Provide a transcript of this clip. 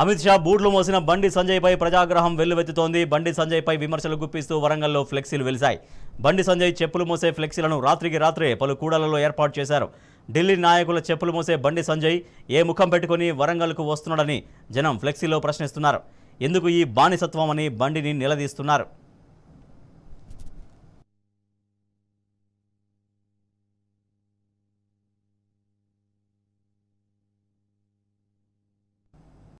అమిత్ షా బూట్లు మోసిన బండి సంజయ్పై ప్రజాగ్రహం వెల్లువెత్తుతోంది. బండి సంజయ్పై విమర్శలు గుప్పిస్తూ వరంగల్లో ఫ్లెక్సీలు వెలిశాయి. బండి సంజయ్ చెప్పులు మోసే ఫ్లెక్సీలను రాత్రికి రాత్రే పలు కూడలలో ఏర్పాటు చేశారు. ఢిల్లీ నాయకుల చెప్పులు మోసే బండి సంజయ్ ఏ ముఖం పెట్టుకుని వరంగల్కు వస్తున్నాడని జనం ఫ్లెక్సీలో ప్రశ్నిస్తున్నారు. ఎందుకు ఈ బానిసత్వం అని బండిని నిలదీస్తున్నారు?